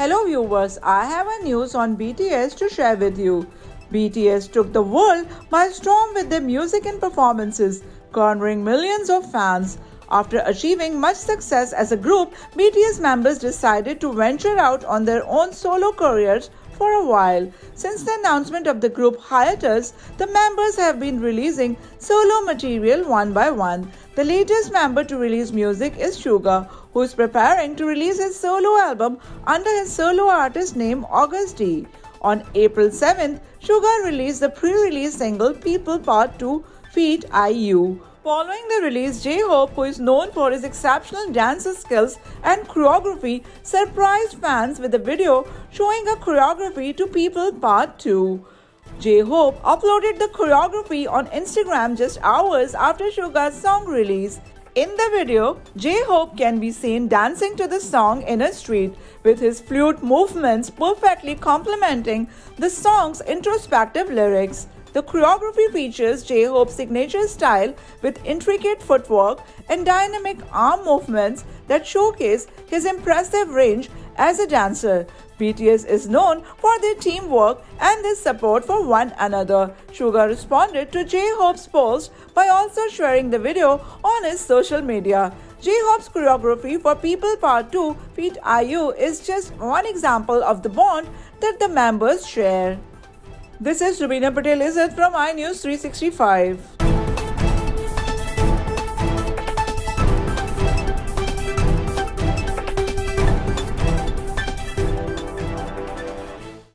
Hello viewers, I have a news on BTS to share with you. BTS took the world by storm with their music and performances, garnering millions of fans. After achieving much success as a group, BTS members decided to venture out on their own solo careers for a while. Since the announcement of the group hiatus, the members have been releasing solo material one by one. The latest member to release music is Suga, who is preparing to release his solo album under his solo artist name Agust D. On April 7th, Suga released the pre-release single People Part 2 Feat. IU. Following the release, J-Hope, who is known for his exceptional dance skills and choreography, surprised fans with a video showing a choreography to People Part 2. J-Hope uploaded the choreography on Instagram just hours after Suga's song release. In the video, J-Hope can be seen dancing to the song in a street, with his flute movements perfectly complementing the song's introspective lyrics. The choreography features J-Hope's signature style with intricate footwork and dynamic arm movements that showcase his impressive range as a dancer. BTS is known for their teamwork and their support for one another. Suga responded to J-Hope's post by also sharing the video on his social media. J-Hope's choreography for People Part 2 Feat. IU is just one example of the bond that the members share. This is Rubina Patel Izzat from EyeNews 365.